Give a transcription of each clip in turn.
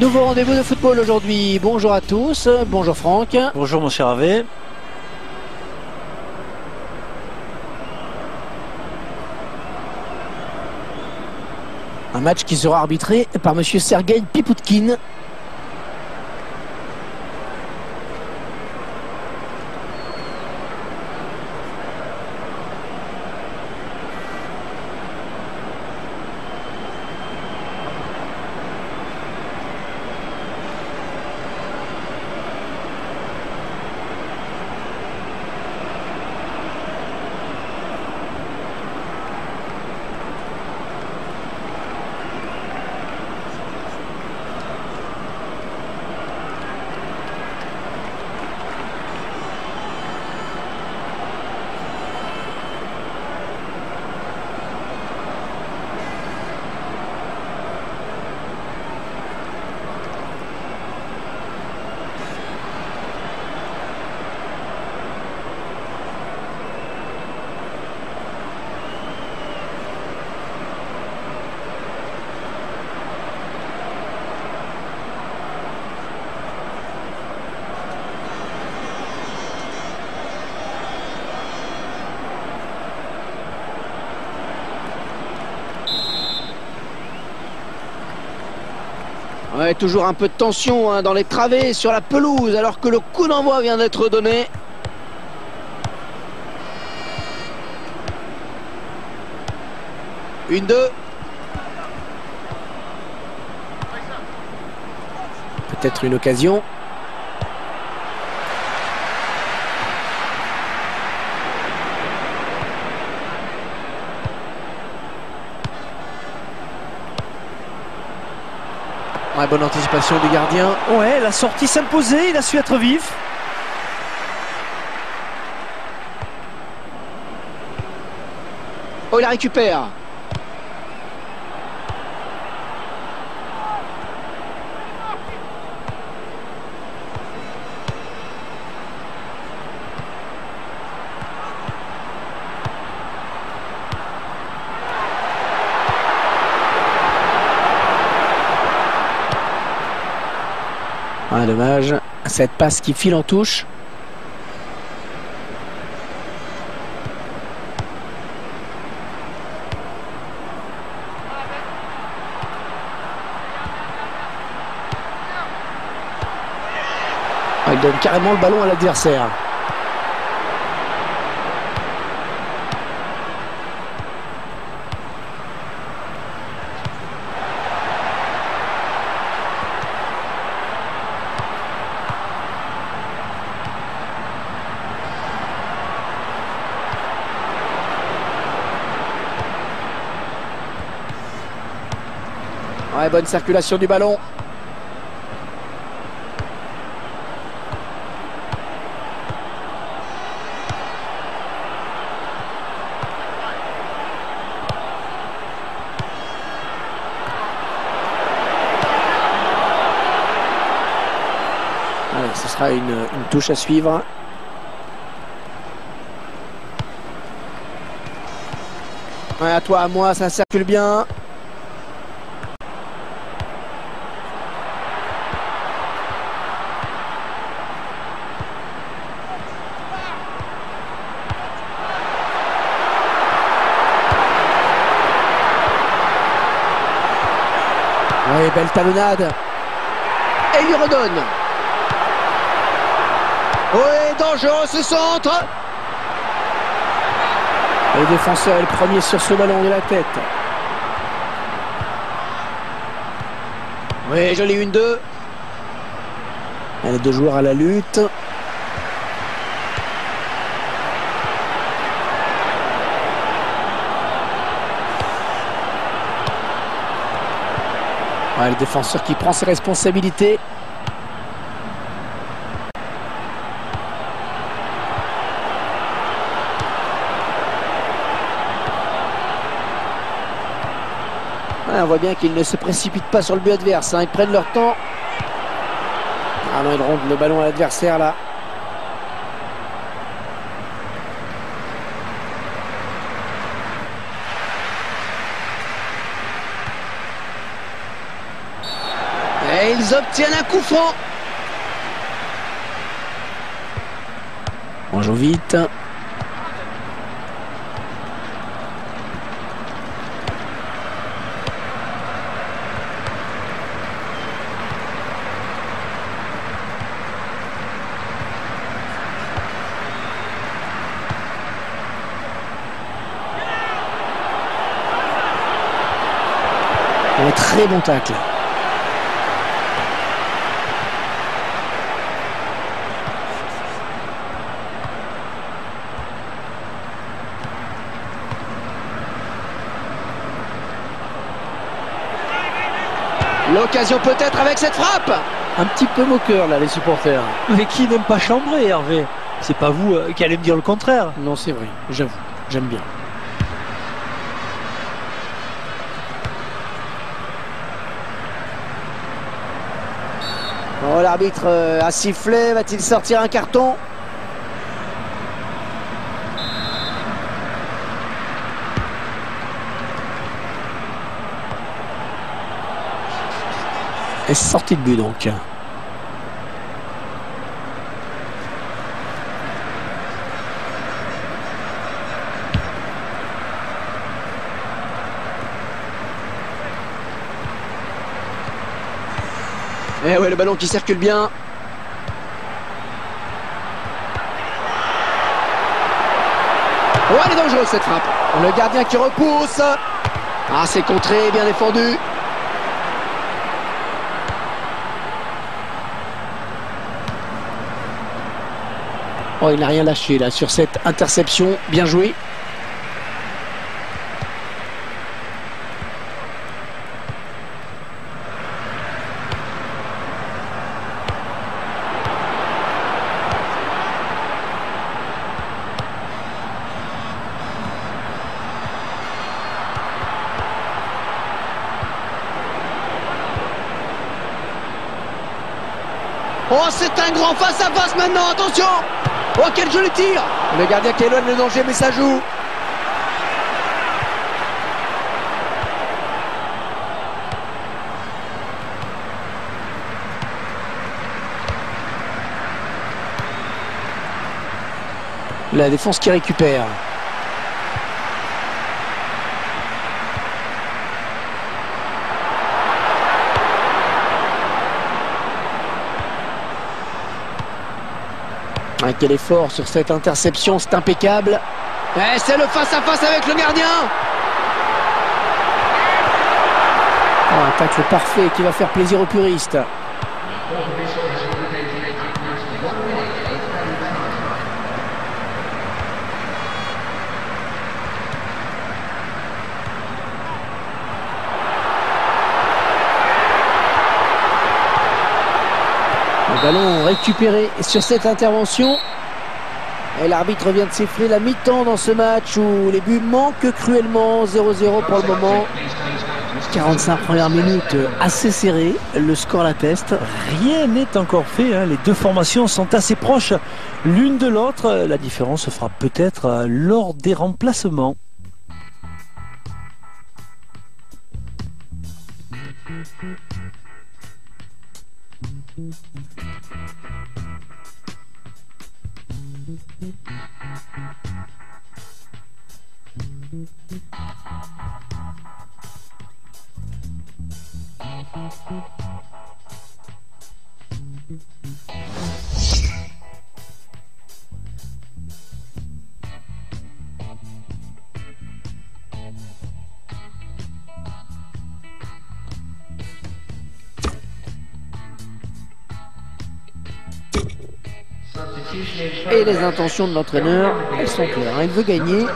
Nouveau rendez-vous de football aujourd'hui. Bonjour à tous. Bonjour Franck. Bonjour mon cher Hervé. Un match qui sera arbitré par monsieur Sergei Pipoutkin. Ouais, toujours un peu de tension hein, dans les travées sur la pelouse alors que le coup d'envoi vient d'être donné. Une, deux. Peut-être une occasion. Ouais, bonne anticipation du gardien. Ouais, la sortie s'imposait, il a su être vif. Oh, il la récupère. Dommage. Cette passe qui file en touche. Ah, il donne carrément le ballon à l'adversaire. Ouais, bonne circulation du ballon. Ce sera une, touche à suivre. À toi, à moi, ça circule bien. Oui, belle talonnade. Et il redonne. Oui, dangereux ce centre. Le défenseur est le premier sur ce ballon de la tête. Oui, joli une deux. Les deux joueurs à la lutte. Ouais, le défenseur qui prend ses responsabilités. Ouais, on voit bien qu'ils ne se précipitent pas sur le but adverse. hein. Ils prennent leur temps. Ah non, ils rondent le ballon à l'adversaire là. Et Et ils obtiennent un coup franc. On joue vite. Très bon tacle. L'occasion peut-être avec cette frappe Un petit peu moqueur là les supporters. Mais qui n'aime pas chambrer Hervé? C'est pas vous euh, qui allez me dire le contraire. Non c'est vrai, j'avoue, j'aime bien. Oh, l'arbitre euh, a sifflé, va-t-il sortir un carton? Et sortie de but donc. Eh ouais, le ballon qui circule bien. Oh, elle est dangereuse cette frappe. Le gardien qui repousse. Ah, c'est contré, bien défendu. Oh, il n'a rien lâché là sur cette interception. Bien joué. Oh, c'est un grand face à face maintenant, attention Oh, quel joli tir Le gardien qui éloigne le danger, mais ça joue. La défense qui récupère. Ah, quel effort sur cette interception, c'est impeccable. Et c'est le face-à-face avec le gardien. Oh, un tacle parfait qui va faire plaisir aux puristes. Le ballon récupéré sur cette intervention. Et l'arbitre vient de siffler la mi-temps dans ce match où les buts manquent cruellement. 0-0 pour le moment. 45 premières minutes assez serrées. Le score l'atteste. Rien n'est encore fait. hein. Les deux formations sont assez proches l'une de l'autre. La différence se fera peut-être euh, lors des remplacements. Mm-hmm. Et les intentions de l'entraîneur, sont claires. Il veut gagner,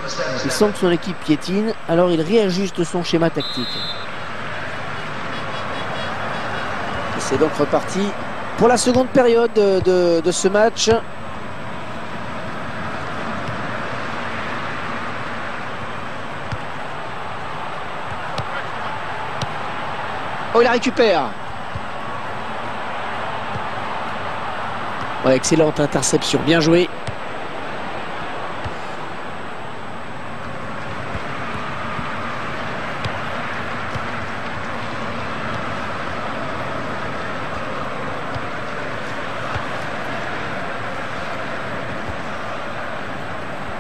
il sent que son équipe piétine, alors il réajuste son schéma tactique. Et c'est donc reparti pour la seconde période de, de- de ce match. Oh, il la récupère. Excellente interception, bien joué.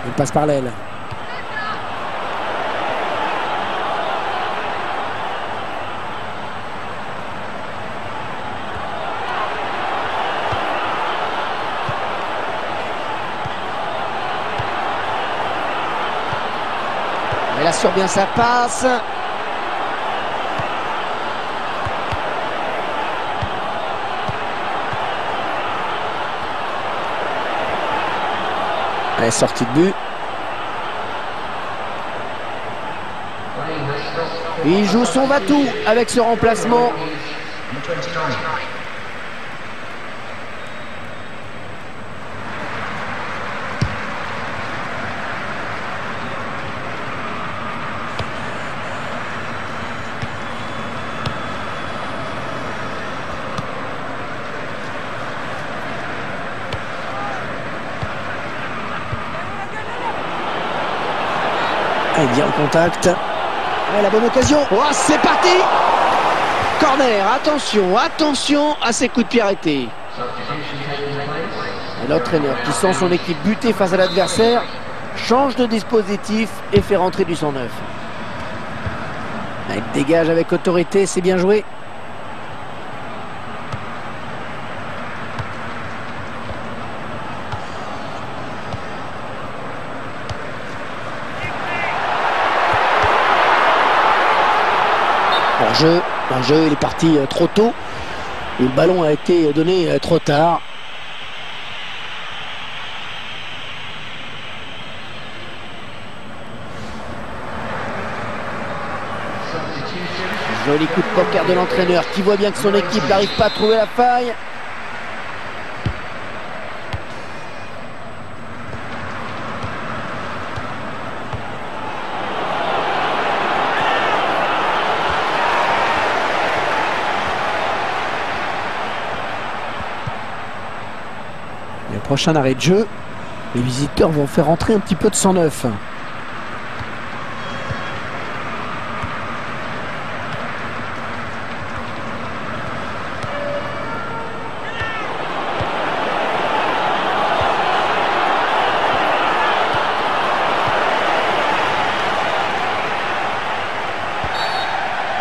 Une passe par l'aile. Elle assure bien sa passe. Elle est sortie de but. Il joue son batou avec ce remplacement. Contact. La bonne occasion. Oh, c'est parti Corner, attention, attention à ces coups de pied arrêtés. L'entraîneur qui sent son équipe buter face à l'adversaire change de dispositif et fait rentrer du 109. Il dégage avec autorité, c'est bien joué. En jeu, il est parti euh, trop tôt. Le ballon a été donné euh, trop tard. Joli coup de poker de l'entraîneur qui voit bien que son équipe n'arrive pas à trouver la faille. Prochain arrêt de jeu, les visiteurs vont faire entrer un petit peu de 109.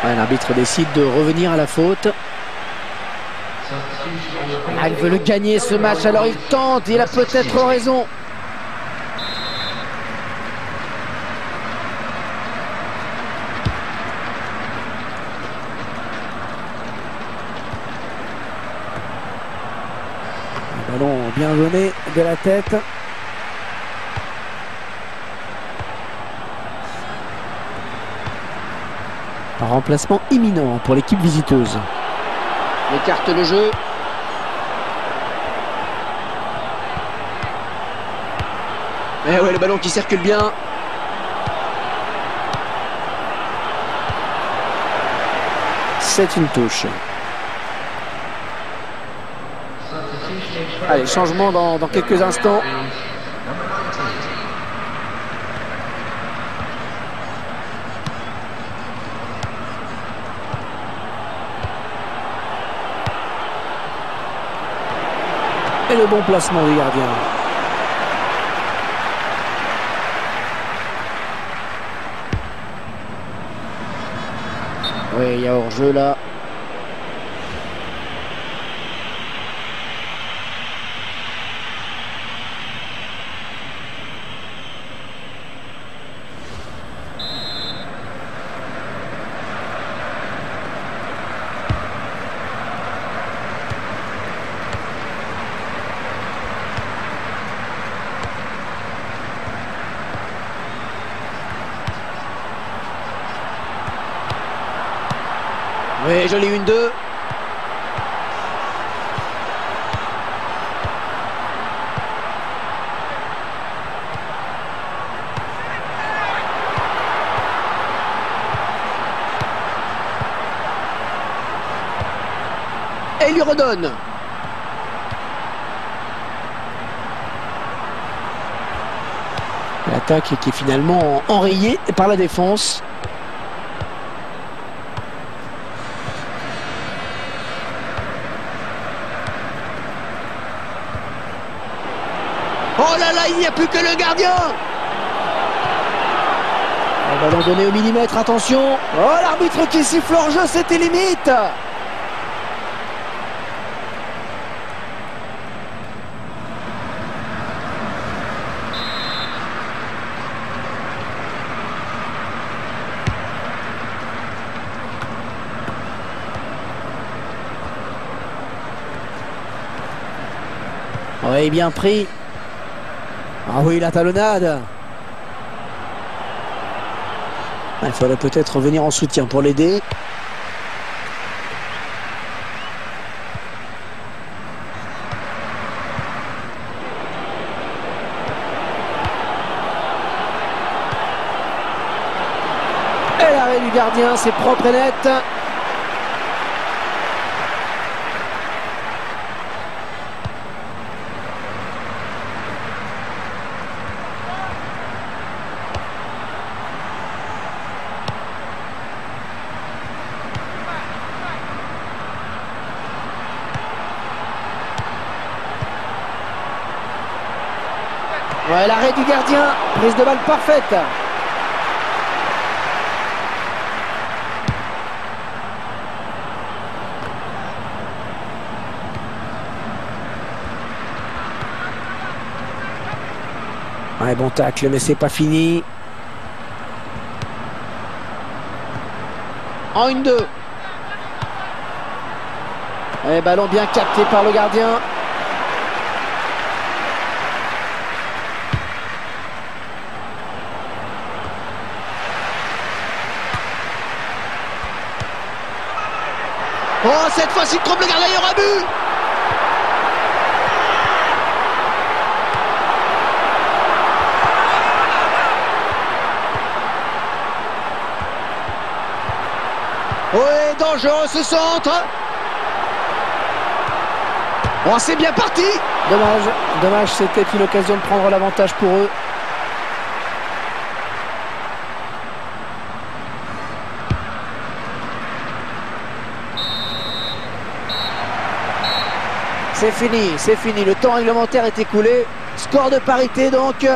Ouais, L'arbitre décide de revenir à la faute. Ah, il veut le gagner ce match, alors il tente, il a peut-être raison. Le ballon bien donné de la tête. Un remplacement imminent pour l'équipe visiteuse. Il écarte le jeu. Eh ouais, ballon qui circule bien. C'est une touche. Allez, changement dans, dans quelques instants. Et le bon placement du gardien. Oui, il y a hors-jeu là. Oui, joli une deux. Et il lui redonne. L'attaque qui est finalement enrayée par la défense. Il n'y a plus que le gardien ballon donné au millimètre, attention. Oh, l'arbitre qui siffle hors jeu, c'était limite. Oui, bien pris. Ah oui, la talonnade. Il faudrait peut-être revenir en soutien pour l'aider. Et l'arrêt du gardien, c'est propre et net. L'arrêt du gardien, prise de balle parfaite. Ouais, bon tacle, mais c'est pas fini. En une deux. Et ballon bien capté par le gardien. Oh, cette fois-ci, trompe le gardien, il y aura but. Oui, dangereux ce centre. Oh, c'est bien parti. Dommage, dommage, c'était une occasion de prendre l'avantage pour eux. C'est fini, c'est fini. Le temps réglementaire est écoulé. Score de parité donc.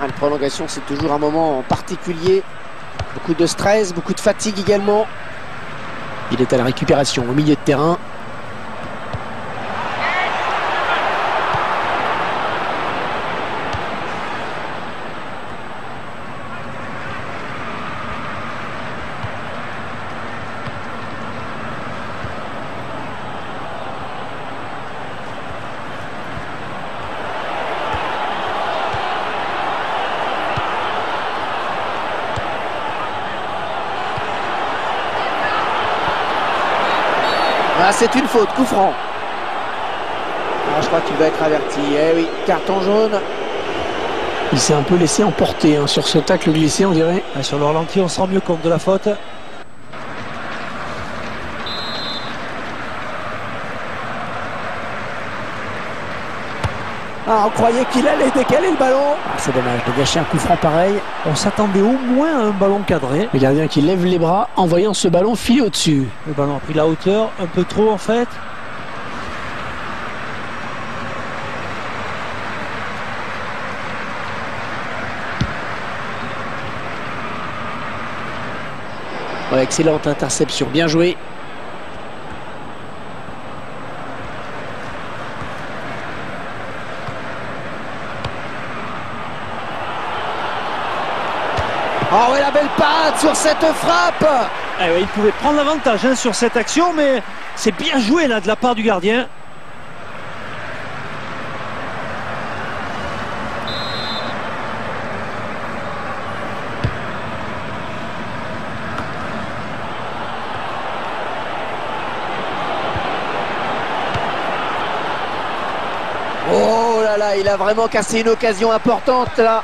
La prolongation, c'est toujours un moment particulier. Beaucoup de stress, beaucoup de fatigue également. Il est à la récupération au milieu de terrain. C'est une faute, coup franc. Ah, je crois qu'il va être averti. Eh oui, carton jaune. Il s'est un peu laissé emporter hein, sur ce tacle glissé, on dirait. Ah, sur le ralenti, on se rend mieux compte de la faute. Ah, on croyait qu'il allait décaler le ballon. Ah, c'est dommage de gâcher un coup franc pareil. On s'attendait au moins à un ballon cadré. Le gardien qui lève les bras en voyant ce ballon filer au-dessus. Le ballon a pris la hauteur, un peu trop en fait. Excellente interception, bien joué. Sur cette frappe eh Il pouvait prendre l'avantage hein, sur cette action, mais c'est bien joué là de la part du gardien. Oh là là, il a vraiment cassé une occasion importante là.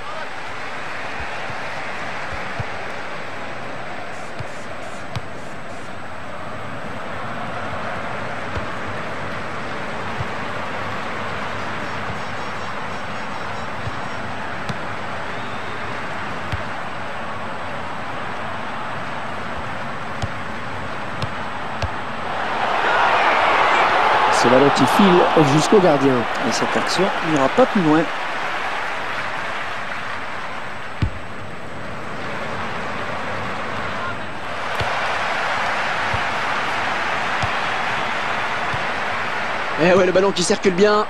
C'est ballon qui file jusqu'au gardien. Et cette action n'ira pas plus loin. Eh ouais, le ballon qui circule bien.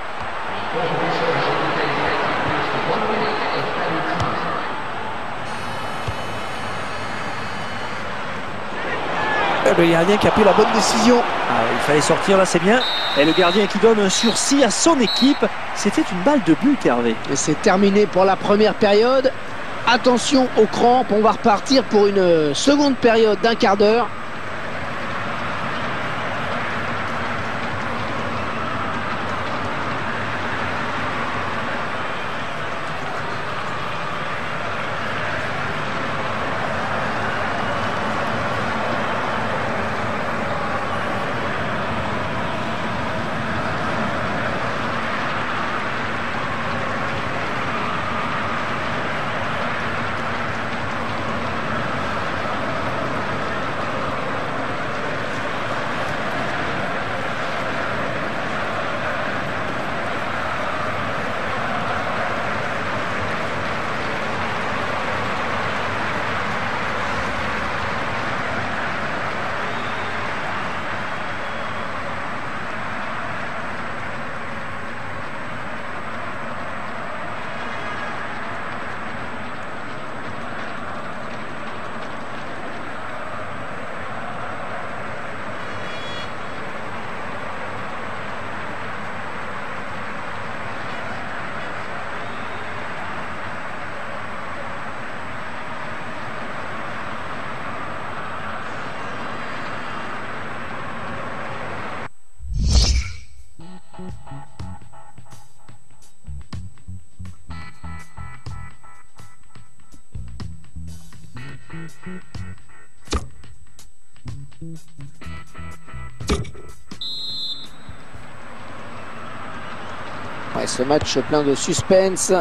Eh ben, le gardien qui a pris la bonne décision. Ah, il fallait sortir là, c'est bien. Et le gardien qui donne un sursis à son équipe. C'était une balle de but, Hervé. Et c'est terminé pour la première période. Attention aux crampes, on va repartir pour une seconde période d'un quart d'heure. Ce match plein de suspense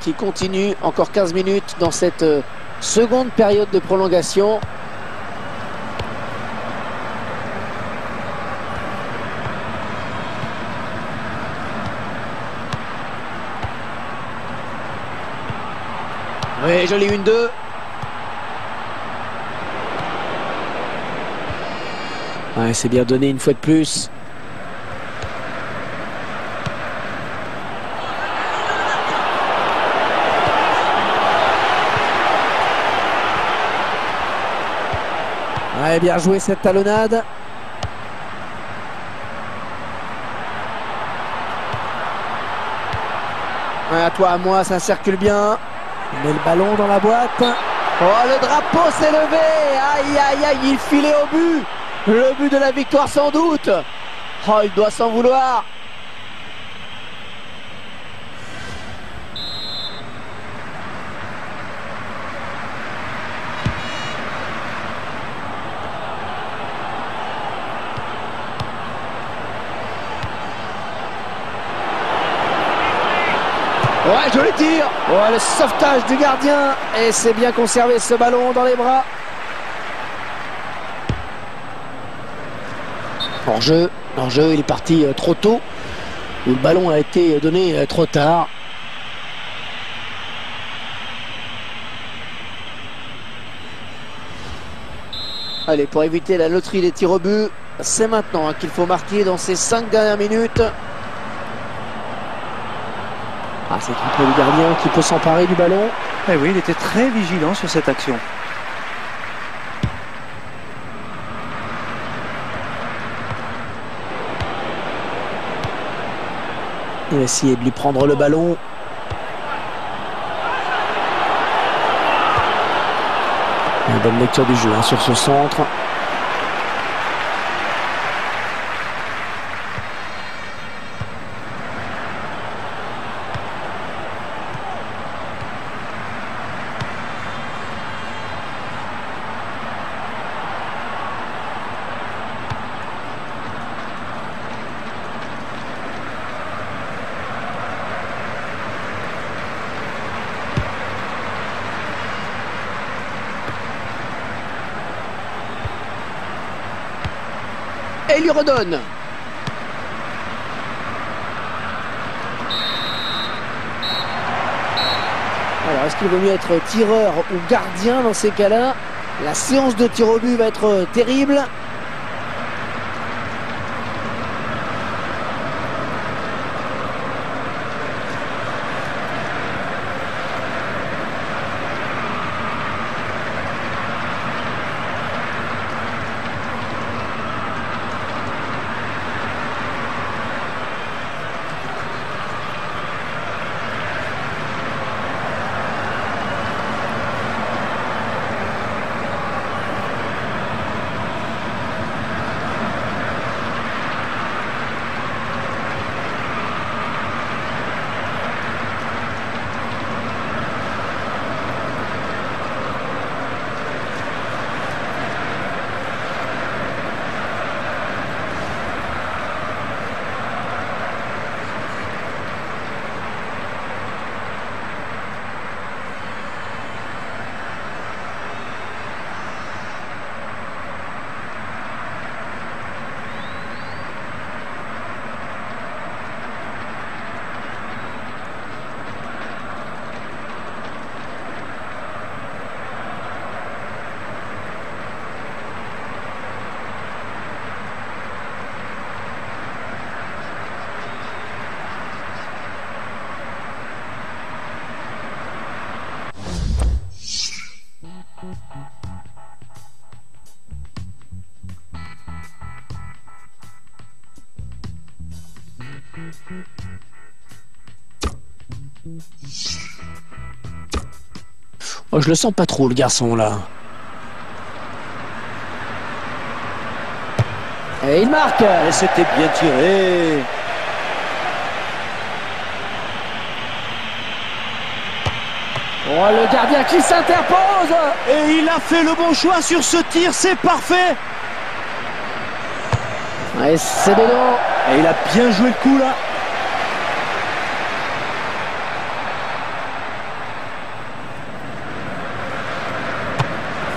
qui continue encore 15 minutes dans cette euh, seconde période de prolongation. Oui, joli une deux. Ouais, c'est bien donné une fois de plus. Bien joué cette talonnade. À toi, à moi, ça circule bien. On met le ballon dans la boîte. Oh, le drapeau s'est levé. Aïe, aïe, aïe, il filait au but. Le but de la victoire sans doute. Oh, il doit s'en vouloir. Ouais, joli tir. Ouais, le sauvetage du gardien. Et c'est bien conservé ce ballon dans les bras. En jeu, en jeu, il est parti euh, trop tôt. Le ballon a été donné euh, trop tard. Allez, pour éviter la loterie des tirs au but, c'est maintenant hein, qu'il faut marquer dans ces 5 dernières minutes. Ah, c'est un le gardien qui peut s'emparer du ballon. Eh oui, il était très vigilant sur cette action. Il va essayer de lui prendre le ballon. Une bonne lecture du jeu hein, sur ce centre. Et lui redonne. Alors, est-ce qu'il vaut mieux être tireur ou gardien dans ces cas-là? La séance de tir au but va être terrible. Oh, je le sens pas trop, le garçon, là. Et il marque. Et c'était bien tiré. Oh, le gardien qui s'interpose. Et il a fait le bon choix sur ce tir, c'est parfait. Et c'est dedans Et il a bien joué le coup, là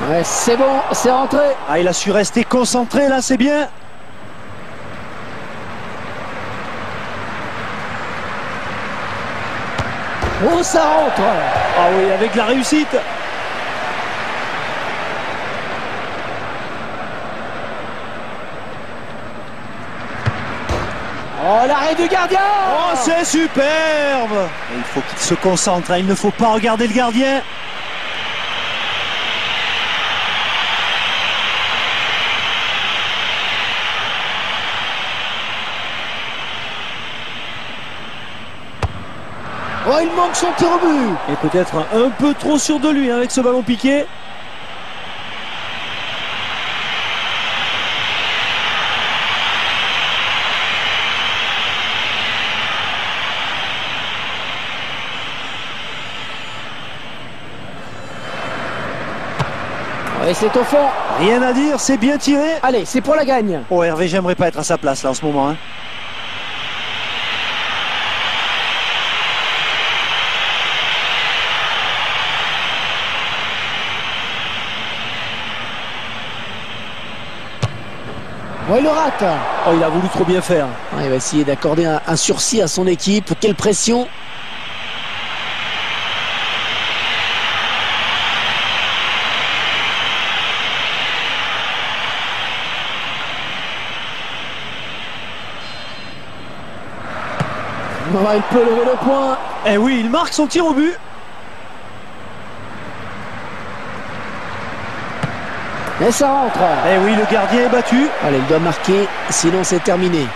Ouais, c'est bon, c'est rentré. Ah, il a su rester concentré là, c'est bien. Oh, ça rentre. Ah oui, avec la réussite. Oh, l'arrêt du gardien Oh, c'est superbe Il faut qu'il se concentre, hein. il ne faut pas regarder le gardien. Oh, il manque son tir au but. Et peut-être un peu trop sûr de lui hein, avec ce ballon piqué. Et c'est au fond. Rien à dire, c'est bien tiré. Allez, c'est pour la gagne. Oh Hervé, j'aimerais pas être à sa place là en ce moment. Hein. Oh, il le rate. Oh, il a voulu trop bien faire. il va essayer d'accorder un, un sursis à son équipe. Quelle pression. Il peut lever le point. Eh oui, il marque son tir au but. Et ça rentre. Eh oui, le gardien est battu. Allez, il doit marquer, sinon c'est terminé.